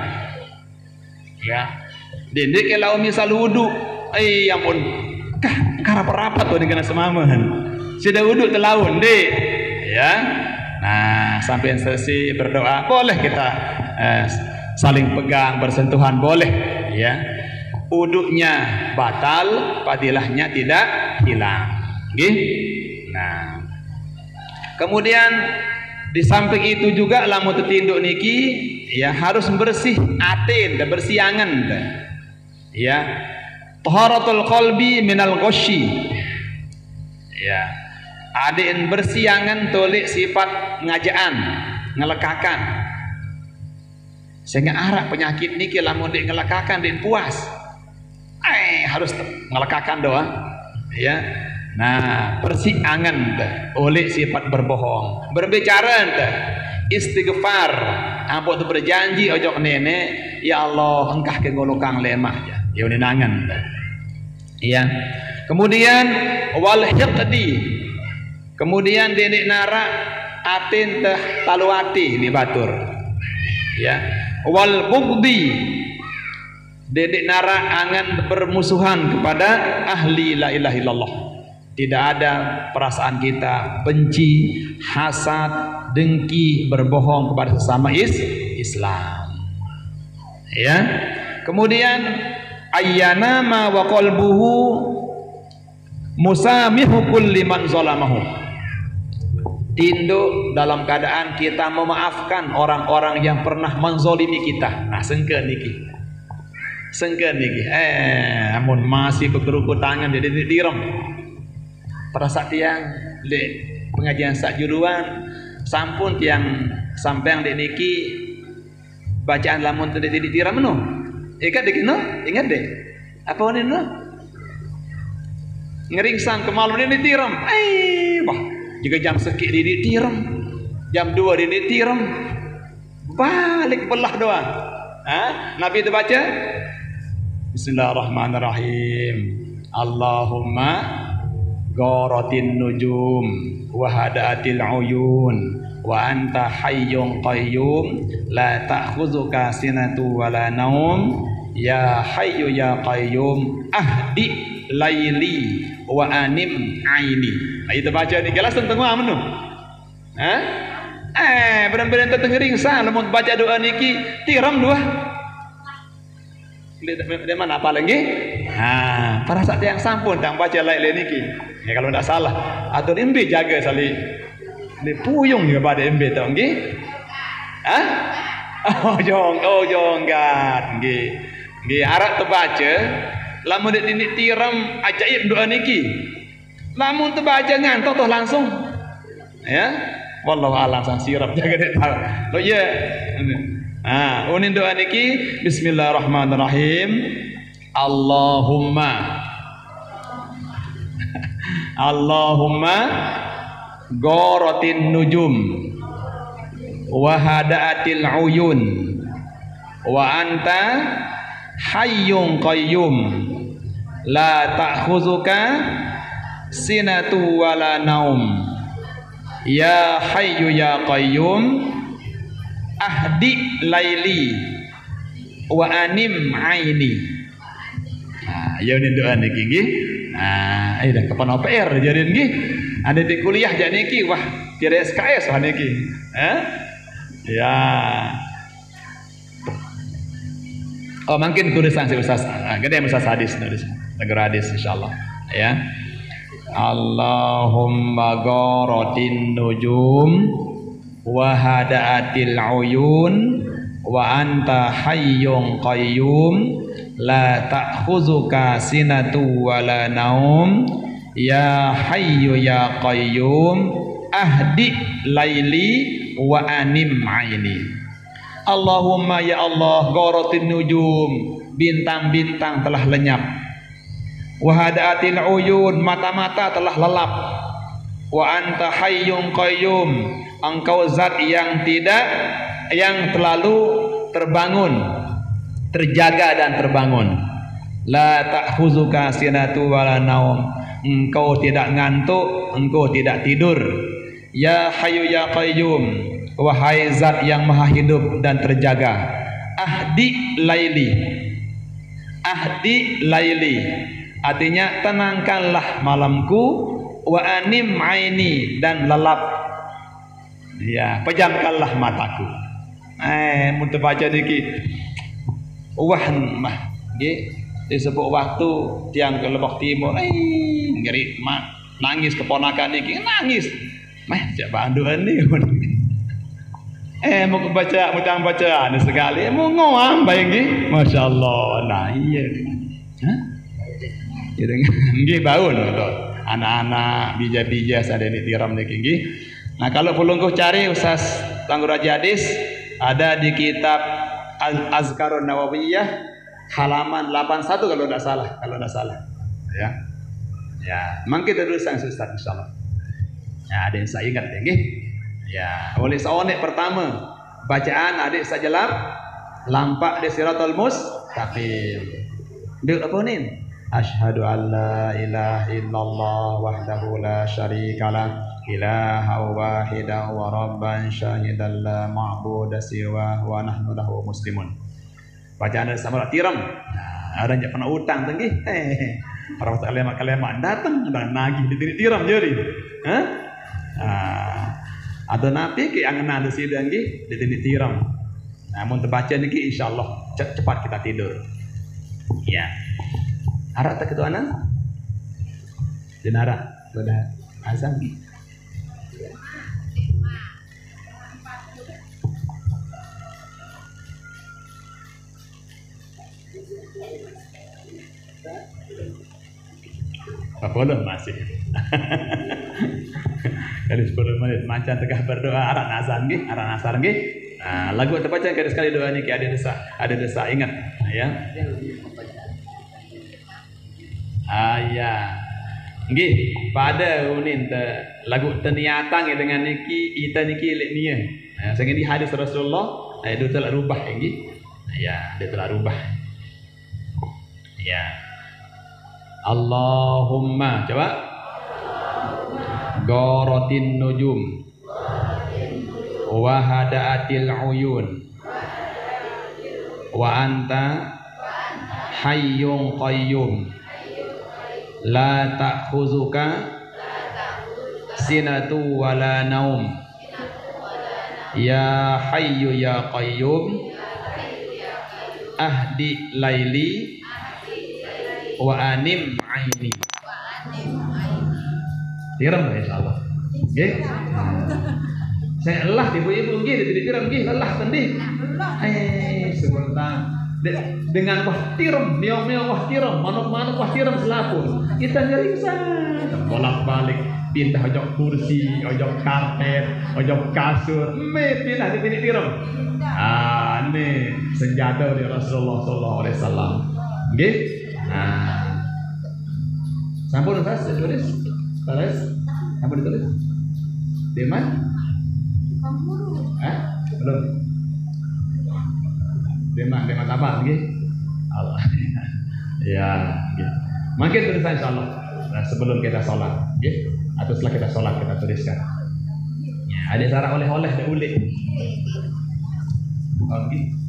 Ya. Dende kalau misal wudu eh ya pun kah karap rapat tuh dengan semaman. Sudah wudu telaun deh ya. Nah sampai sesi berdoa boleh kita eh, saling pegang bersentuhan boleh. Ya. Wudunya batal padilahnya tidak hilang Gih? nah. Kemudian di samping itu juga lamu tetinduk niki ya harus bersih atin dan bersih angan ya. Taharatul qalbi minal ghasyi ya. Adin bersih angan tolik sifat ngajaan ngelekakan. Sehingga arak penyakit niki lamun dik ngelekakan dik puas. Eh harus ngelekakan doang ya Nah, persiangan oleh sifat berbohong. Berbicara istighfar. Ampun tu berjanji ojo nenek, ya Allah engkah ke golokang lemah ya. Ya nangan. Ya. Kemudian wal hiqdi. Kemudian denek nara atin teh taluati di batur. Ya. Wal bugdi Dedek nara angan bermusuhan kepada ahli la ilaha illallah. Tidak ada perasaan kita benci, hasad, dengki, berbohong kepada sesama is Islam. Ya. Kemudian ayyana ma wa qalbuhu musamihu kulli man zalamahu. Tinduk dalam keadaan kita memaafkan orang-orang yang pernah menzolimi kita. Nah, sengke niki sengken niki eh amun masih bekeruku tangan jadi direm perasa tiang di pengajian sak juruan sampun tiang yang niki bacaan lamun tadi di tiram no ikat dek no ingat deh apa ini no ngeringsang kemaluan ini tiram. Eh wah jika jam sekik di tiram. Jam dua di tiram. Balik belah doang. Ha? Nabi itu baca Bismillahirrahmanirrahim. Allahumma gharatin nujum wa hadaatil uyun wa anta hayyun qayyum la ta'khuzuka sinatu wa la naum ya hayyu ya qayyum ahdi laili wa anim aini. Itu baca ni kelas tentang apa nu? Ha? Eh, benar-benar tengering sah lamun baca doa niki tiram dua dia mana apa lagi? Pada saat yang sampun tang baca lain lain niki. Ya kalau tidak salah, atau imbe jaga sali. Ni puyung juga pada imbe tau nggih. Oh jong, oh jong gat nggih. Nggih harap terbaca lamun dik ini tiram ajaib doa niki. Lamun terbaca ngantuk tuh langsung. Ya. Wallahu a'lam sang sirap jaga dik tahu. Oh ya. Ah, unin doa niki Bismillahirrahmanirrahim. Allahumma. Allahumma gharatin nujum wa hadaatil uyun wa anta hayyun qayyum. La ta'khuzuka sinatu wala naum. Ya hayyu ya qayyum ahdi laili wa anim aini nah ya ini doa niki nggih nah ayo dah kapan OPR jadi nggih ada di kuliah jadi niki wah tiada SKS wah niki eh ya Oh mungkin tulisan si Ustaz. Nah, gede Ustaz hadis nulis. Negara hadis insyaallah. Ya. Allahumma gharatin nujum wa hadaatil uyun wa anta hayyun qayyum la ta'khuzuka sinatu wala naum. Ya hayyu ya qayyum ahdi laili wa anim aini. Allahumma ya Allah gharatin nujum bintang-bintang telah lenyap. Wahadatil uyun mata-mata telah lelap. Wa anta hayyun qayyum engkau zat yang tidak yang terlalu terbangun terjaga dan terbangun. La ta'khuzuka sinatu wala naum. Engkau tidak ngantuk engkau tidak tidur. Ya hayyu ya qayyum wahai zat yang maha hidup dan terjaga ahdi laili. Ahdi laili. Artinya tenangkanlah malamku wa anim aini dan lelap. Ya, pejamkanlah mataku. Eh, muntah baca dikit. Wah, mah, nggih. Disebut waktu tiang ke lebok timur, eh, ngeri mak nangis keponakan niki nangis. Mah, cak banduan nih. eh, mau baca, mau tang baca ada sekali. Mau ngoam nggih. Masya Allah. Nah, iya. Hah? Gitu nggih baun anak-anak bija-bija sada ini tiram niki nggih. Nah kalau pelungkuh cari Ustaz Tanggur Hadis ada di kitab Azkarun Nawawiyah halaman 81 kalau tidak salah kalau tidak salah ya Ya, memang kita dulu sang Ustaz insyaallah. Ya, ada yang saya ingat ya, nggih. Ya, oleh seonek pertama bacaan adik saja lap lampak di siratul mustaqim. Duk apa ni? Ashhadu an la ilaha illallah wahdahu la syarika wa rabban syahidan la ma'budu siwa wa nahnu lahu muslimun. Bacaan ada sama tiram. Nah, ada yang pernah utang tinggi. Eh, para kalimat kalimat datang dan nagih di tiram jadi. Hah? Ah, ada nabi ke angan ada sidang di di tiram. Namun terbaca niki insyaallah cepat kita tidur. Ya. Harap tak ketua anak? Sudah azan. Apa boleh masih. Kali 10 menit macam tengah berdoa arah nazar nggih, arah nazar nggih. Nah, lagu terbaca kali sekali doa ini ada desa, ada desa ingat ya. Ah ya. Pada unin te lagu teniatang dengan niki ita niki lek nia. Nah, sing di hadis Rasulullah, nah, itu telah rubah nggih. Nah, ya, dia telah rubah. Ya. Allahumma. Coba. Gorotin nujum. Wahadaatil uyun. Wa anta Hayyung qayyum. La ta'khuzuka Sinatu wala naum. Ya hayyu ya qayyum. Ahdi laili wa anim aini. Tiram ya insyaallah nggih? Saya lelah ibu-ibu nggih tidak tiram nggih lelah tendih eh sebentar. Dengan wah tiram meong-meong wah tiram manuk-manuk wah tiram selapun. Kita ngeriksa bolak balik pindah ojok kursi ojok karpet ojok kasur. Me pindah di sini tiram ah ini senjata dari Rasulullah sallallahu alaihi wasallam. Nggih Nah. Sampun Ustaz ditulis? Tulis? Sampun ditulis? Deman? Hah? Belum. Deman, deman apa lagi? Allah. ya, gitu. Makin tulisan insyaallah. Nah, sebelum kita sholat, gitu. Atau setelah kita sholat kita tuliskan. Ya, ada cara oleh-oleh dan ulik. Oh, gitu.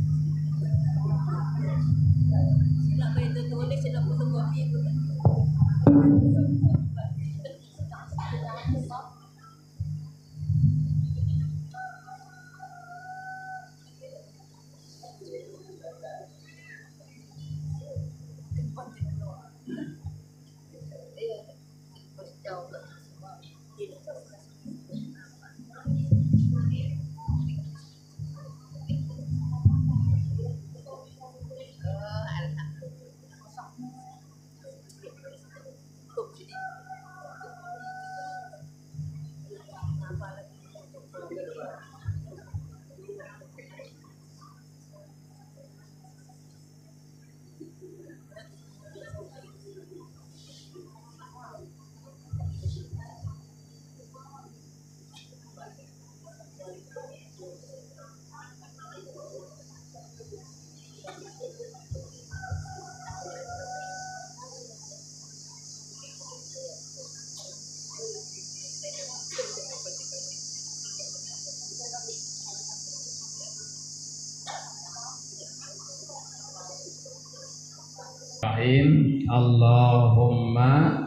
Allahumma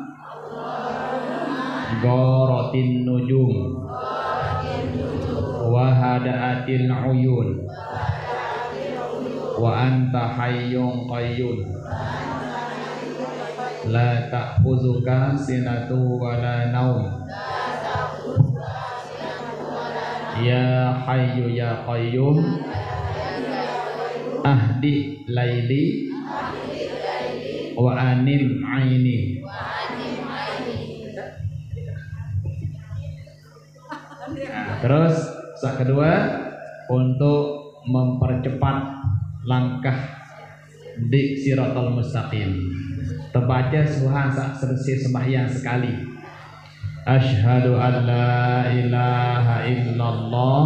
Gorotin nujum Wahadaatil uyun Wa anta hayyun qayyun La ta'khuzuka sinatu wa la naum Ya hayyu ya qayyum. Ahdi laili wa anim aini. Nah, terus saat kedua untuk mempercepat langkah di siratal mustaqim. Terbaca suhan selesai sembahyang sekali. Ashhadu an la ilaha illallah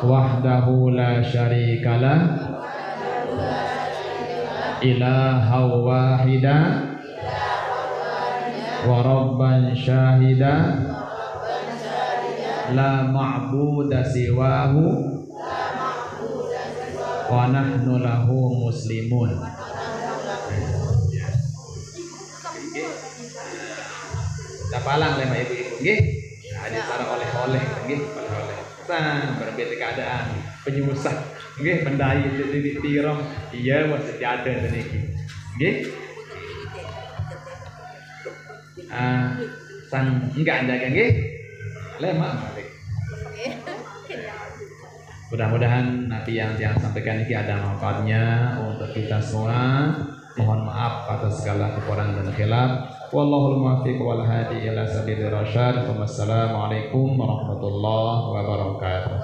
wahdahu la syarikalah ilaha wahida. Wa rabban syahida la ma'buda siwahu. Wa nahnu lahu muslimun. Dapalang lima ibu-ibu nggih. Ada cara oleh-oleh nggih, oleh-oleh. Berbeda keadaan, penyusah nggih pendai di tirong iya wis ada niki. Nggih. Ah, sang enggak kan nggih? Lema malik. Mudah-mudahan nanti yang saya sampaikan ini ada manfaatnya untuk kita semua. Mohon maaf atas segala kekurangan dan khilaf. Wallahul muwaffiq wal hadi ila sabilir rasyad. Wassalamualaikum warahmatullahi wabarakatuh.